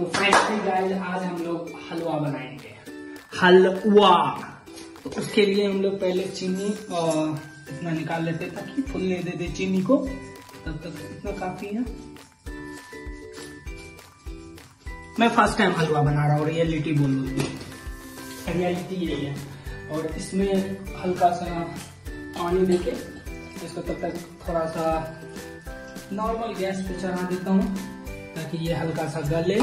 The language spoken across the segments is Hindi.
तो फाइनली गाइस आज हम लोग हलवा बनाएँगे। हलवा। तो उसके लिए हम लोग पहले चीनी और इतना निकाल लेते हैं ताकि फुलने दे दे चीनी को। तब तक इतना काफ़ी है। मैं फ़र्स्ट टाइम हलवा बना रहा हूँ रियलिटी बोल रही रियलिटी यही है। और इसमें हल्का सा पानी देके इसको तब तक थोड़ा सा नॉर्मल गैस पे चढ़ा देता हूँ। ताकि ये हल्का सा गले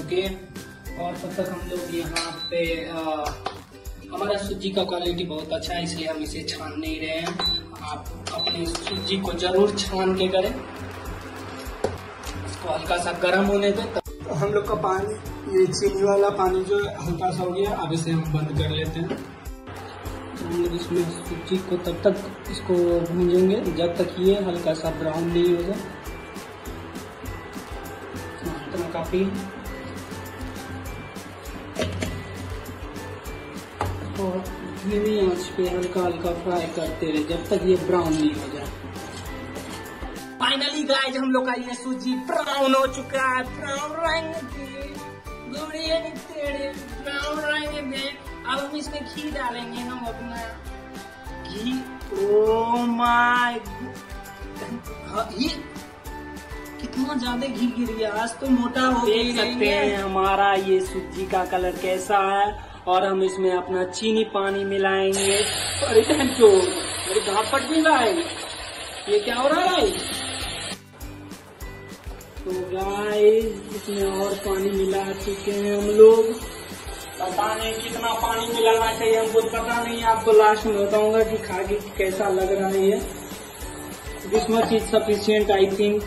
ओके और तब तक हम लोग यहाँ पे आ, हमारा सूजी का क्वालिटी बहुत अच्छा है इसलिए हम इसे छान नहीं रहे हैं। आप अपने सूजी को ज़रूर छान के करें। इसको हल्का सा गर्म होने दें तो हम लोग का पानी ये चीनी वाला पानी जो हल्का सा हो गया अब इसे हम बंद कर लेते हैं। हम लोग इसमें सूजी को तब तक इसको भूंजेंगे जब तक ये हल्का सा ब्राउन नहीं हो जाए। हाँ, इतना काफ़ी। और धीमी आँच पे हल्का हल्का फ्राई करते रहे जब तक ये ब्राउन नहीं हो जाए। फाइनली गाइस हम लोग का ये सूजी ब्राउन हो चुका है। ब्राउन रंग ब्राउन रंग अब हम इसमें घी डालेंगे हम अपना घी। ओ माय ये कितना ज़्यादा घी गिर गया आज तो मोटा हो देख सकते हैं हमारा ये सूजी का कलर कैसा है और हम इसमें अपना चीनी पानी मिलाएँगे। अरे जो अरे घापट भी है ये क्या हो रहा है? तो गाइस इसमें और पानी मिला चुके हैं हम लोग। पता नहीं कितना पानी मिलाना चाहिए हमको पता नहीं आपको लास्ट में बताऊँगा कि खा के कैसा लग रहा है ये। This much is sufficient I think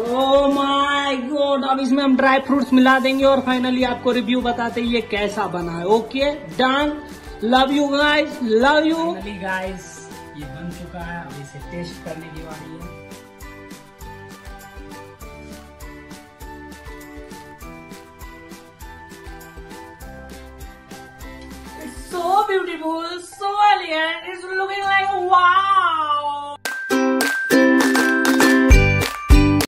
oh my god अब इसमें हम ड्राई फ्रूट्स मिला देंगे और फाइनली आपको रिव्यू बताते हैं ये कैसा बना है। Okay done love you guys love you guys ये बन चुका है। अब इसे टेस्ट करने की बारी है। Beautiful, so elegant. It's looking like wow.